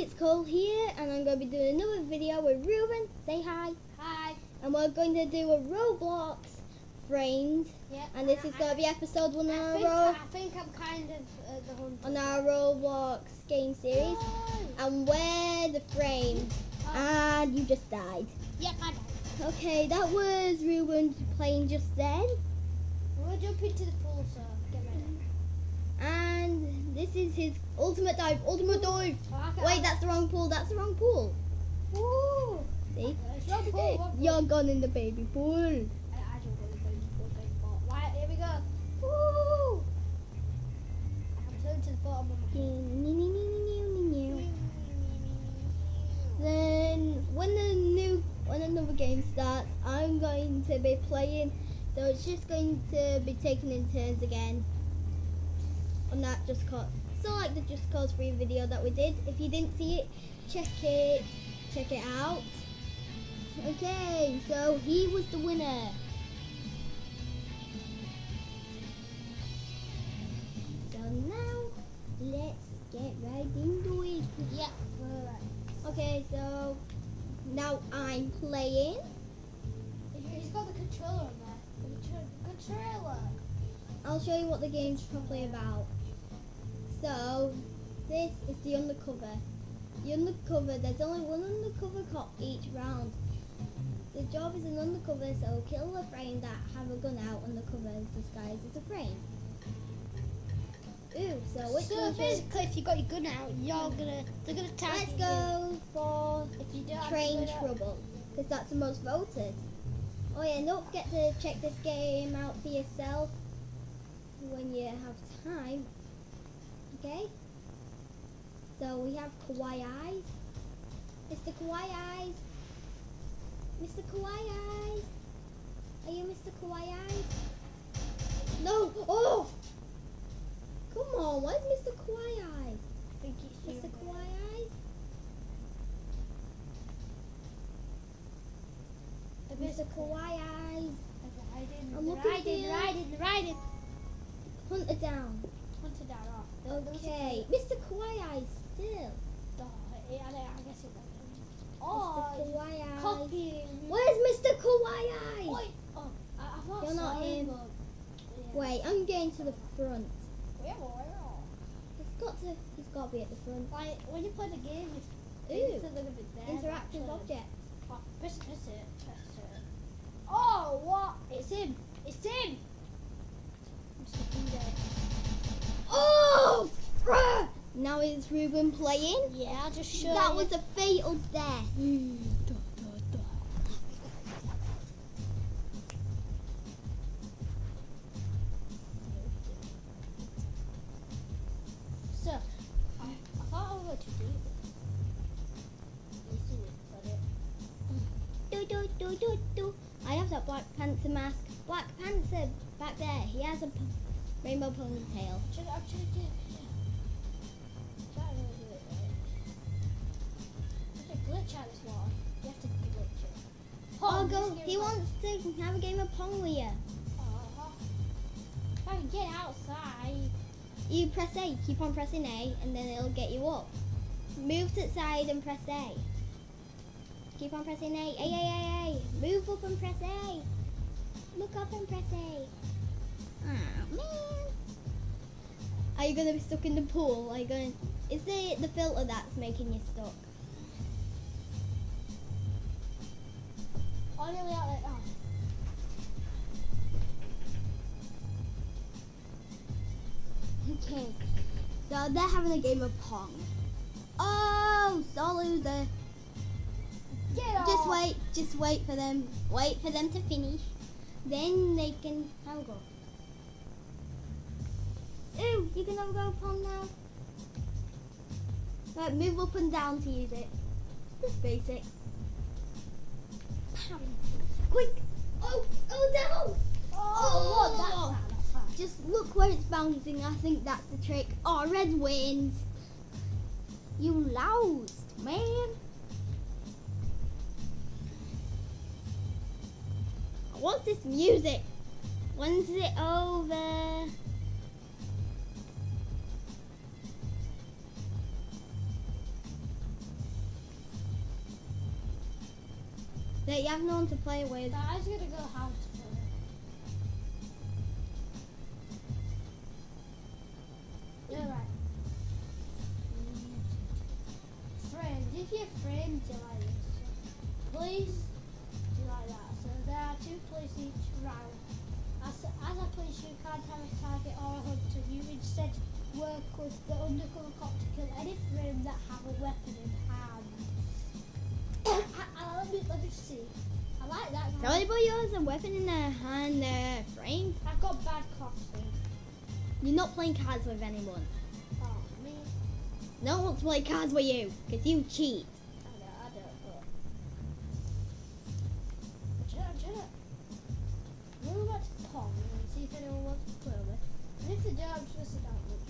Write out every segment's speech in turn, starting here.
it's Cole here, and I'm going to be doing another video with Rubin. Say hi. Hi. And we're going to do a Roblox framed, Yeah. and this is going to be episode one on I our, think, Ro- I think I'm kind of uh, the hunter. on our Roblox game series. Oh. And we're the frame, Oh. and you just died. Yep, I died. Okay, that was Rubin playing just then, We're jump into the pool, so get ready. And this is his ultimate dive. Ultimate dive. Wait, that's the wrong pool. That's the wrong pool. Woo! See? Wrong pool. Wrong pool. You're gone in the baby pool. I, I don't the baby pool. Right, here we go. Woo! I'm turning to the bottom of Then when the new when another game starts, I'm going to be playing. So it's just going to be taken in turns again. On that just cause so like the Just Cause 3 video that we did. If you didn't see it, check it check it out. Okay, so he was the winner. So now let's get right into it. Yeah, right. Okay, so now I'm playing. He's got the controller on there. The controller. I'll show you what the game's probably about. So, this is the undercover. The undercover, there's only one undercover cop each round. The job is an undercover, so kill the frame that have a gun out undercover disguised as a frame. Ooh, so which so basically, if you got your gun out, you're gonna they're gonna tag Let's you. go for If you don't Train Trouble, because that's the most voted. Oh yeah, don't forget to check this game out for yourself when you have time. Okay? So we have Kawaii Eyes. Mr. Kawaii Eyes. Mr. Kawaii Eyes. Are you Mr. Kawaii Eyes? No! Oh! Come on, where's Mr. Kawaii Eyes? I think it's you. Mr. Kawaii Eyes? Mr. Kawaii Eyes. Riding, I'm looking riding, for you. riding, riding. Hunt it down. Hunter down off. Okay. Mr. Kawaii still. Oh, yeah, I guess it. Mr. Oh, Kawaii copying. Where's Mr. Kawaii? Oi. Oh, I, I thought You're not him. yeah. Wait, I'm getting to the front. Where are He's got to. He's got to be at the front. Like when you play the game, it's, Ooh. it's a little bit there. Interactive object. Oh, press it, press it, press it. Oh, what? It's him. It's him. Now is Rubin playing? Yeah, I'll just show That you. was a fatal death. So, I, I thought I was going to do it. Easy, but it- Do do do do do. I have that Black Panther mask. Black Panther back there. He has a p- rainbow ponytail. Should I should do He wants to have a game of Pong with you. Uh-huh. If I can get outside. You press A. Keep on pressing A, and then it'll get you up. Move to the side and press A. Keep on pressing A. A A A A. Move up and press A. Look up and press A. Ah man. Are you gonna be stuck in the pool? Are you going? Is it the filter that's making you stuck? Oh, nearly out there. Oh. Okay. So they're having a game of Pong. Oh, so loser. Just wait, just wait for them. Wait for them to finish. Then they can have a go. Ooh, you can have a go of Pong now. Right, move up and down to use it. Just basic. bouncing. I think that's the trick. Oh, red wins. You loused, man. What's this music? When's it over? That you have no one to play with. I just gotta go house. If you're friends, you like this. Police, you like that. So there are two police each round. As, as a police, you can't have a target or a hunter. You instead work with the undercover cop to kill any friend that have a weapon in hand. uh, let, me, let me see. I like that. Guy. anybody has a weapon in their hand, their frame, I've got bad costume. you're not playing cards with anyone. No one wants to play cards with you, because you cheat. I don't, I don't, but. Shut up, shut up. We'll go back to Pong and see if anyone wants to play with. And if they don't, I'm just gonna sit down and watch.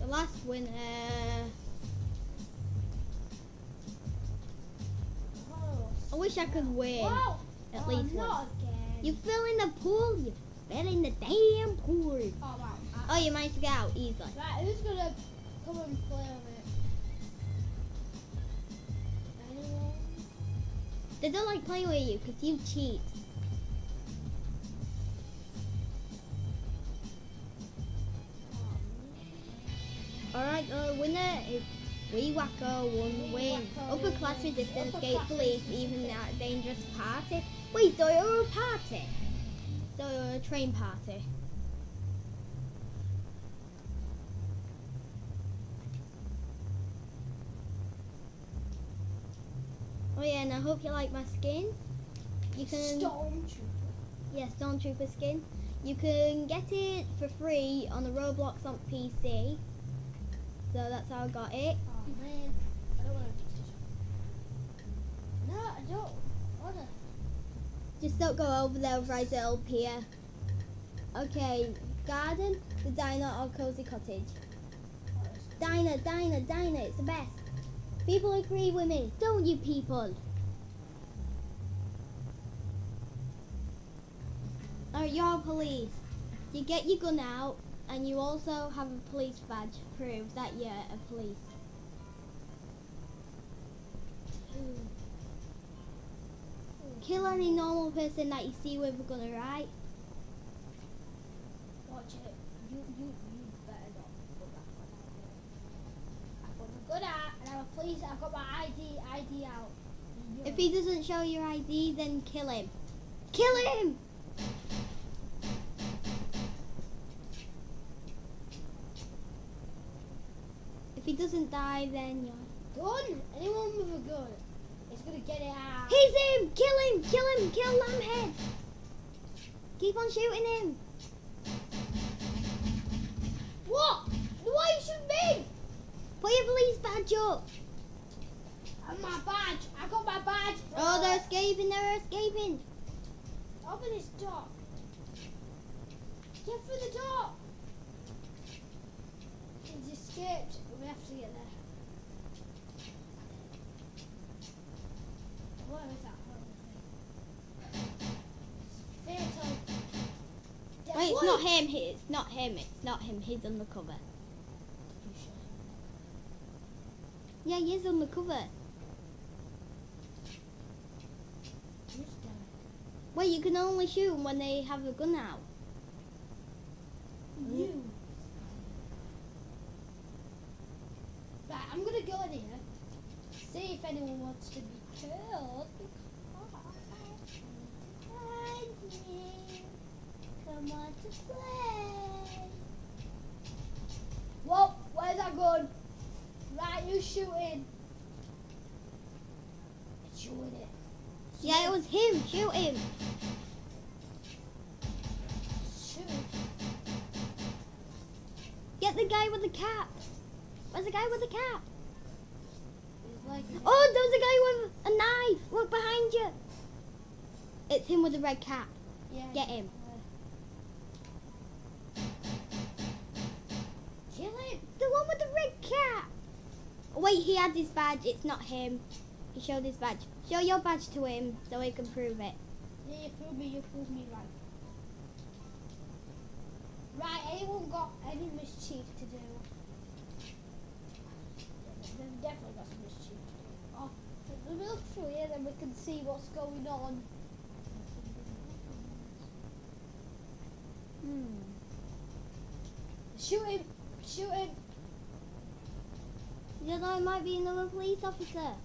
The last winner. Oh, I wish I could win. Wow! At oh, least not once. again. You fell in the pool. You fell in the damn pool. Oh. Oh, you to get out easily. Right, who's gonna come and play on it? Anyone? They don't like playing with you because you cheat. Alright, the winner is Wee Wacko one win. Upper class resistance, gate police, even that dangerous party. Wait, so you're a party? So you're a train party. Oh yeah, and I hope you like my skin. You can Stormtrooper. yeah, Stormtrooper skin. You can get it for free on the Roblox on PC. So that's how I got it. Oh man, I don't want to. No, I don't want to. Just don't go over there Rise Up here. Okay, garden, the diner, or cozy cottage. Diner, diner, diner, it's the best. People agree with me, don't you people? Alright, you're police. You get your gun out, and you also have a police badge to prove that you're a police. Kill any normal person that you see with a gun, alright? Watch it. You, you, you better not put that one out there. I put the gun out, and I'm a police. I've got my ID, ID out. If he doesn't show your ID, then kill him. Kill him! If he doesn't die, then you're. gun. Anyone with a gun is gonna get it out. He's him! Kill him! Kill him! Kill Lambhead! Keep on shooting him! What? Why you shoot me? Put your police badge up! And my badge. I got my badge. Bro. Oh, they're escaping! They're escaping! Open this door. Get through the door. He's escaped. We have to get there. What is that? What is it? Fatal. Wait, it's not him. It's not him. It's not him. He's undercover. Yeah, he is undercover. Who's Wait, you can only shoot 'em when they have a gun out. You. Right, I'm gonna go in here. See if anyone wants to be killed. Come on to play. Whoa, where's that gun? Right, you shooting. It's shooting it. Yeah, it was him. Shoot him. Shoot. Get the guy with the cap. Where's the guy with the cap? Like Oh, there's a guy with a knife. Look behind you. It's him with the red cap. yeah. Get him. Kill him. The one with the red cap. Oh, wait, he had his badge. It's not him. He showed his badge. Show your badge to him so he can prove it. Yeah, you prove me, you prove me right. Right, anyone got any mischief to do? They've definitely got some mischief to do. Oh, let me look through here, then we can see what's going on. Hmm. Shoot him! Shoot him! You know it might be another police officer. Oh,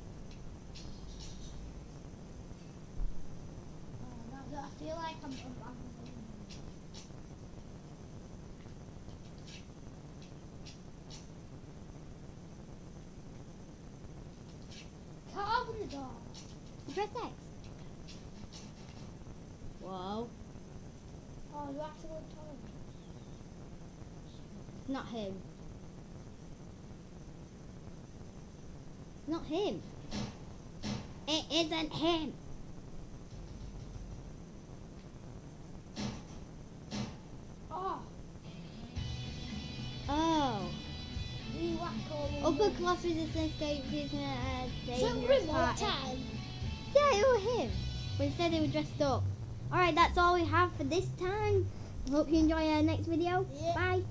I feel like I'm. I'm, I'm The. Press X. Whoa. Oh, you have to go to. Not him. Not him. It isn't him. Upper class resistance gate is a So party. time. Yeah, it was him. But instead they were dressed up. Alright, that's all we have for this time. Hope you enjoy our next video. Yeah. Bye.